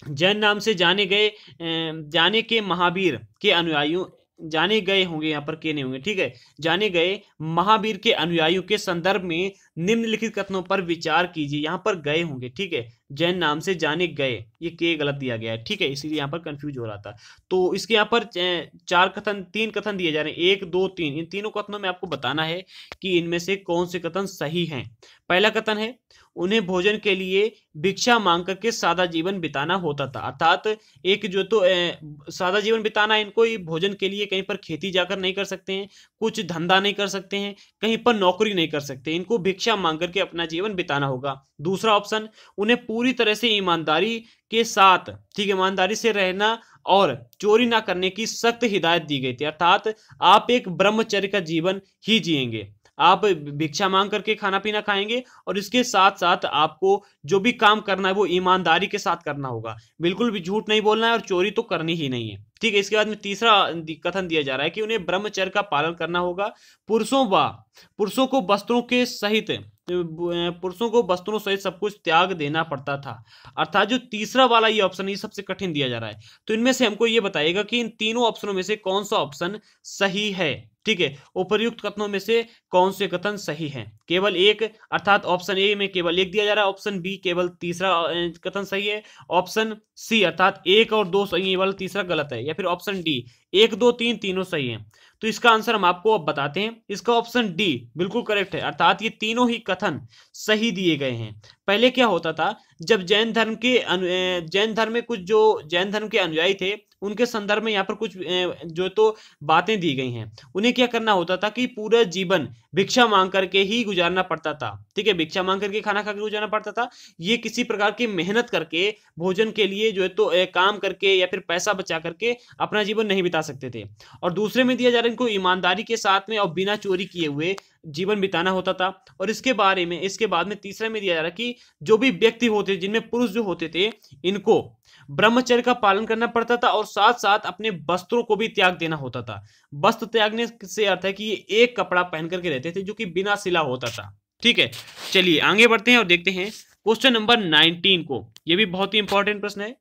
जैन नाम से जाने गए जाने के महावीर के अनुयायियों, जाने गए होंगे यहाँ पर के नहीं होंगे, ठीक है? जाने गए महावीर के अनुयायियों के संदर्भ में निम्नलिखित कथनों पर विचार कीजिए, यहाँ पर गए होंगे, ठीक है? जैन नाम से जाने गए ये के गलत दिया गया है ठीक है? इसीलिए यहाँ पर कंफ्यूज हो रहा था। तो इसके यहाँ पर चार कथन तीन कथन दिए जा रहे हैं। एक दो तीन इन तीनों कथनों में आपको बताना है कि इनमें से कौन से कथन सही हैं। पहला कथन है उन्हें भोजन के लिए भिक्षा मांग करके सादा जीवन बिताना होता था। अर्थात एक जो तो ए, सादा जीवन बिताना इनको भोजन के लिए कहीं पर खेती जाकर नहीं कर सकते हैं कुछ धंधा नहीं कर सकते हैं कहीं पर नौकरी नहीं कर सकते। इनको भिक्षा मांग करके अपना जीवन बिताना होगा। दूसरा ऑप्शन उन्हें पूरी तरह से ईमानदारी के साथ, ठीक है, ईमानदारी से रहना और चोरी ना करने की सख्त हिदायत दी गई थी। अर्थात आप एक ब्रह्मचर्य का जीवन ही जिएँगे। आप भिक्षा मांग करके खाना पीना खाएँगे और इसके साथ साथ आपको जो भी काम करना है वो ईमानदारी के साथ करना होगा। बिल्कुल भी झूठ नहीं बोलना है और चोरी तो करनी ही नहीं है। ठीक है, इसके बाद में तीसरा कथन दिया जा रहा है कि उन्हें ब्रह्मचर्य का पालन करना होगा। पुरुषों व, पुरुषों को वस्त्रों के सहित पुरुषों को वस्त्रों सहित सब कुछ त्याग देना पड़ता था। अर्थात जो तीसरा वाला ये ऑप्शन ये सबसे कठिन दिया जा रहा है। तो इनमें से हमको ये बताएगा कि इन तीनों ऑप्शनों में से कौन सा ऑप्शन सही है? ठीक है, उपर्युक्त कथनों में से कौन से कथन सही हैं? केवल एक, अर्थात ऑप्शन ए में केवल एक दिया जा रहा है ऑप्शन बी केवल तीसरा कथन सही है ऑप्शन सी अर्थात एक और दो सही है वाला तीसरा गलत है, या फिर ऑप्शन डी एक, दो, तीन, तीनों सही है। तो इसका आंसर हम आपको अब बताते हैं। इसका ऑप्शन डी बिल्कुल करेक्ट है। अर्थात ये तीनों ही कथन सही दिए गए हैं। पहले क्या होता था, जब जैन धर्म के जैन धर्म में कुछ जो, जैन धर्म के अनुयायी थे, उनके संदर्भ में यहाँ पर कुछ जो तो बातें दी गई हैं। उन्हें क्या करना होता था कि पूरा जीवन भिक्षा मांग करके ही गुजारना पड़ता था। ठीक है, भिक्षा मांग करके खाना खा गुजारना पड़ता था। ये किसी प्रकार की मेहनत करके, भोजन के लिए जो है तो काम करके या फिर पैसा बचा करके अपना जीवन नहीं बिता सकते थे। और दूसरे में दिया जा रहा है इनको ईमानदारी के साथ में और बिना चोरी किए हुए जीवन बिताना होता था। और इसके बारे में, इसके बाद में तीसरा में दिया जा रहा कि जो भी व्यक्ति होते जिनमें पुरुष जो होते थे, इनको ब्रह्मचर्य का पालन करना पड़ता था और साथ साथ अपने वस्त्रों को भी त्याग देना होता था। वस्त्र त्यागने से अर्थ है कि ये एक कपड़ा पहन करके रहते थे, जो कि बिना सिला होता था। ठीक है, चलिए आगे बढ़ते हैं और देखते हैं क्वेश्चन नंबर नाइनटीन को। यह भी बहुत ही इंपॉर्टेंट प्रश्न है।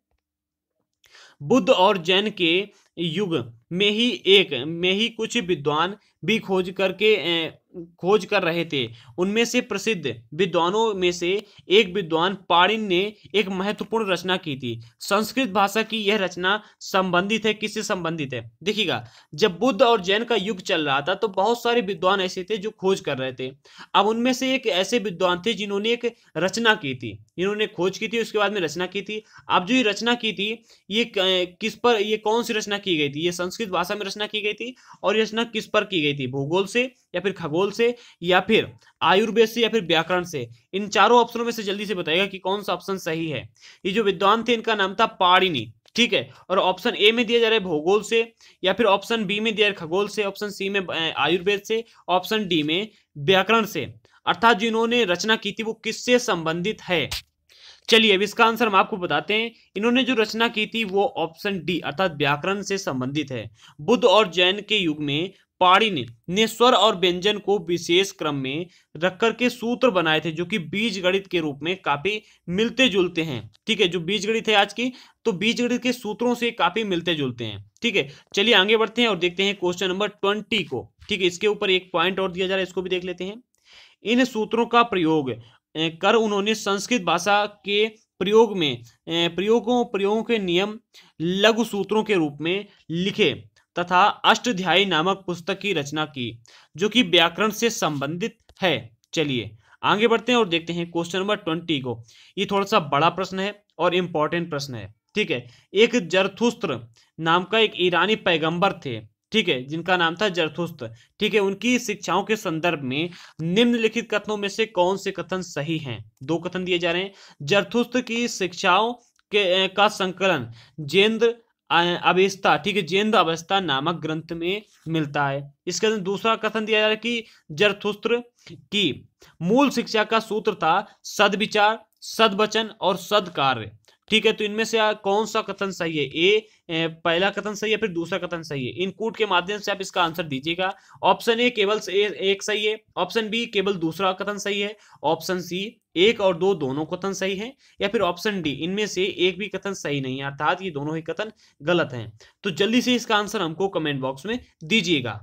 बुद्ध और जैन के युग में ही एक, में ही कुछ विद्वान भी खोज करके खोज कर रहे थे। उनमें से प्रसिद्ध विद्वानों में से एक विद्वान पाणिन ने एक महत्वपूर्ण रचना की थी। संस्कृत भाषा की यह रचना संबंधित है, किससे संबंधित है? देखिएगा, जब बुद्ध और जैन का युग चल रहा था तो बहुत सारे विद्वान ऐसे थे जो खोज कर रहे थे। अब उनमें से एक ऐसे विद्वान थे जिन्होंने एक रचना की थी। इन्होंने खोज की थी, उसके बाद में रचना की थी। अब जो ये रचना की थी, ये किस पर, ये कौन सी रचना की गई थी? ये संस्कृत भाषा में रचना की गई थी और ये रचना किस पर की गई थी? भूगोल से या फिर खगोल से या फिर आयुर्वेद से या फिर व्याकरण से। इन चारों ऑप्शनों में से जल्दी से बताएगा कि कौन सा ऑप्शन सही है। ये जो विद्वान थे, इनका नाम था पाणिनी, ठीक है? और ऑप्शन ए में दिया जा रहा है भूगोल से, या फिर ऑप्शन बी में दिया खगोल से ऑप्शन सी में आयुर्वेद से ऑप्शन डी में व्याकरण से। अर्थात जिन्होंने रचना की थी वो किससे संबंधित है? चलिए, अब इसका आंसर हम आपको बताते हैं। इन्होंने जो रचना की थी वो ऑप्शन डी अर्थात व्याकरण से संबंधित है। बुद्ध और जैन के युग में पाणिनि ने स्वर और व्यंजन को विशेष क्रम में रख करके सूत्र बनाए थे, जो कि बीज गणित के रूप में काफ़ी मिलते जुलते हैं। ठीक है, जो बीज गणित है आज की तो बीज गणित के सूत्रों से काफ़ी मिलते जुलते हैं। ठीक है, चलिए आगे बढ़ते हैं और देखते हैं क्वेश्चन नंबर ट्वेंटी को। ठीक है, इसके ऊपर एक पॉइंट और दिया जा रहा है, इसको भी देख लेते हैं। इन सूत्रों का प्रयोग कर उन्होंने संस्कृत भाषा के प्रयोग में प्रयोगों प्रयोगों के नियम, लघु सूत्रों के रूप में लिखे। तथा अष्टध्यायी नामक पुस्तक की रचना की, जो कि व्याकरण से संबंधित है। चलिए, आगे बढ़ते हैं और देखते हैं क्वेश्चन नंबर ट्वेंटी को। ये थोड़ा सा बड़ा प्रश्न है और इंपॉर्टेंट प्रश्न है, ठीक है? एक जरथुस्त्र नाम का एक ईरानी पैगंबर थे, ठीक है? जिनका नाम था जरथुस्त ठीक है? उनकी शिक्षाओं के संदर्भ में निम्नलिखित कथनों में से कौन से कथन सही हैं? दो कथन दिए जा रहे हैं। जरथुस्त की शिक्षाओं के, का संकलन, जेंद्र अवस्था ठीक है, जेंद अवस्था नामक ग्रंथ में मिलता है। इसके अंदर दूसरा कथन दिया जा रहा है कि जरथुस्त्र की मूल शिक्षा का सूत्र था सदविचार, सदवचन और सदकार्य। ठीक है तो इनमें से कौन सा कथन सही है? ए पहला कथन सही है, फिर दूसरा कथन सही है। इन के माध्यम से आप इसका आंसर दीजिएगा। ऑप्शन ए, केवल एक सही है। ऑप्शन बी, केवल दूसरा कथन सही है। ऑप्शन सी, एक और दो दोनों कथन सही है। या फिर ऑप्शन डी, इनमें से एक भी कथन सही नहीं है, अर्थात ये दोनों ही कथन गलत हैं। तो जल्दी से इसका आंसर हमको कमेंट बॉक्स में दीजिएगा।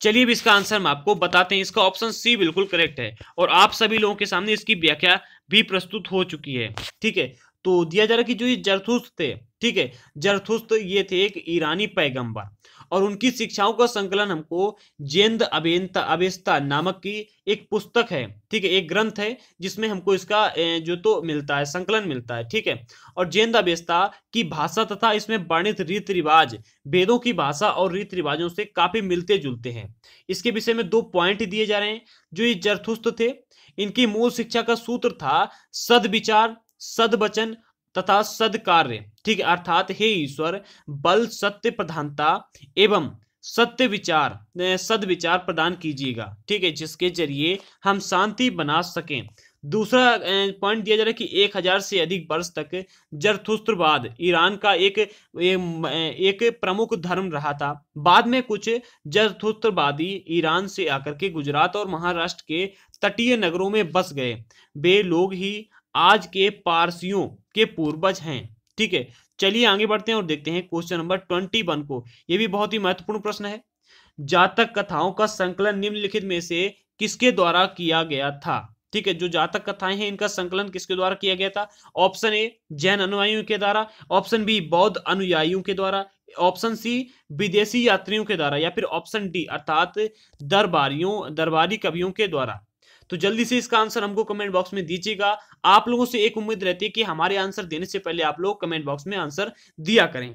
चलिए, अब इसका आंसर हम आपको बताते हैं। इसका ऑप्शन सी बिल्कुल करेक्ट है। और आप सभी लोगों के सामने इसकी व्याख्या भी प्रस्तुत हो चुकी है। ठीक है तो दिया जा रहा कि जो ये जरथुस्त थे, ठीक है जरथुस्त ये थे एक ईरानी पैगंबर और उनकी शिक्षाओं का संकलन हमको जेंद अबेंता, अबेस्ता नामक की एक पुस्तक है, ठीक है, एक ग्रंथ है, जिसमें हमको इसका जो तो मिलता है, संकलन मिलता है, ठीक है। और जेंद अबेस्ता की भाषा तथा इसमें वर्णित रीति रिवाज वेदों की भाषा और रीति रिवाजों से काफ़ी मिलते जुलते हैं। इसके विषय में दो पॉइंट दिए जा रहे हैं, जो ये जरथुस्त थे, इनकी मूल शिक्षा का सूत्र था सद विचार सद वचन तथा सदकार्य। ठीक अर्थात हे ईश्वर, बल, सत्य प्रधानता एवं सत्य विचार सद विचार प्रदान कीजिएगा। ठीक है, जिसके ज़रिए हम शांति बना सकें। दूसरा पॉइंट दिया जा रहा है कि एक हज़ार से अधिक वर्ष तक जरथुस्त्रवाद, ईरान का एक एक प्रमुख धर्म रहा था। बाद में कुछ जरथुस्त्रवादी ईरान से आकर के गुजरात और महाराष्ट्र के तटीय नगरों में बस गए। वे लोग ही आज के पारसियों के पूर्वज हैं, ठीक है? चलिए आगे बढ़ते हैं और देखते हैं क्वेश्चन नंबर ट्वेंटी वन को। यह भी बहुत ही महत्वपूर्ण प्रश्न है। जातक कथाओं का संकलन निम्नलिखित में से किसके द्वारा किया गया था? ठीक है, जो जातक कथाएँ हैं, इनका संकलन किसके द्वारा किया गया था? ऑप्शन ए जैन अनुयायियों के द्वारा। ऑप्शन बी बौद्ध अनुयायियों के द्वारा। ऑप्शन सी विदेशी यात्रियों के द्वारा या फिर ऑप्शन डी अर्थात दरबारियों, दरबारी कवियों के द्वारा। तो जल्दी से इसका आंसर हमको कमेंट बॉक्स में दीजिएगा। आप लोगों से एक उम्मीद रहती है कि हमारे आंसर देने से पहले आप लोग कमेंट बॉक्स में आंसर दिया करें।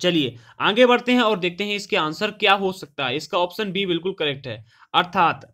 चलिए, आगे बढ़ते हैं और देखते हैं इसके आंसर क्या हो सकता है। इसका ऑप्शन बी बिल्कुल करेक्ट है। अर्थात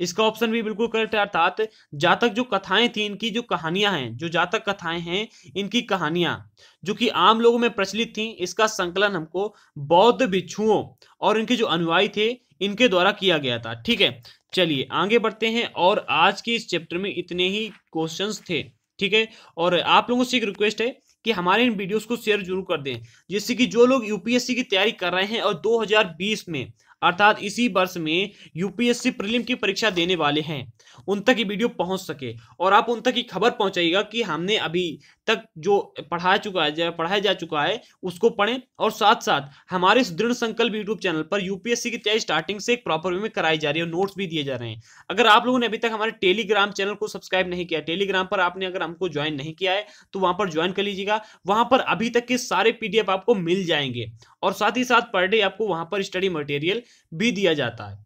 इसका ऑप्शन भी बिल्कुल करेक्ट है, अर्थात जातक जो कथाएँ थी, इनकी जो कहानियाँ हैं, जो जातक कथाएँ हैं, इनकी कहानियाँ, जो कि आम लोगों में प्रचलित थी, इसका संकलन हमको बौद्ध भिक्षुओं और इनके जो अनुयायी थे, इनके द्वारा किया गया था। ठीक है, चलिए आगे बढ़ते हैं और आज के इस चैप्टर में इतने ही क्वेश्चन थे। ठीक है, और आप लोगों से एक रिक्वेस्ट है कि हमारे इन वीडियोस को शेयर ज़रूर कर दें, जिससे कि जो लोग यूपीएससी की तैयारी कर रहे हैं और 2020 में अर्थात इसी वर्ष में यूपीएससी प्रीलिम की परीक्षा देने वाले हैं। उन तक ये वीडियो पहुँच सके और आप उन तक ये खबर पहुंचाइएगा कि हमने अभी तक जो पढ़ा चुका है पढ़ाया जा चुका है, उसको पढ़ें और साथ साथ हमारे इस दृढ़ संकल्प यूट्यूब चैनल पर यूपीएससी की तैयारी स्टार्टिंग से एक प्रॉपर वे में कराई जा रही है नोट्स भी दिए जा रहे हैं। अगर आप लोगों ने अभी तक हमारे टेलीग्राम चैनल को सब्सक्राइब नहीं किया टेलीग्राम पर आपने अगर हमको ज्वाइन नहीं किया है तो वहाँ पर ज्वाइन कर लीजिएगा। वहाँ पर अभी तक के सारे पीडीएफ आपको मिल जाएँगे और साथ ही साथ पर डे आपको वहाँ पर स्टडी मटेरियल भी दिया जाता है।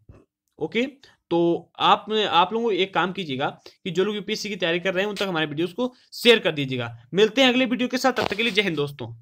ओके तो आप आप लोगों को एक काम कीजिएगा कि जो लोग यूपीएससी की तैयारी कर रहे हैं, उन तक हमारे वीडियोस को शेयर कर दीजिएगा। मिलते हैं अगले वीडियो के साथ, तब तक के लिए जय हिंद दोस्तों।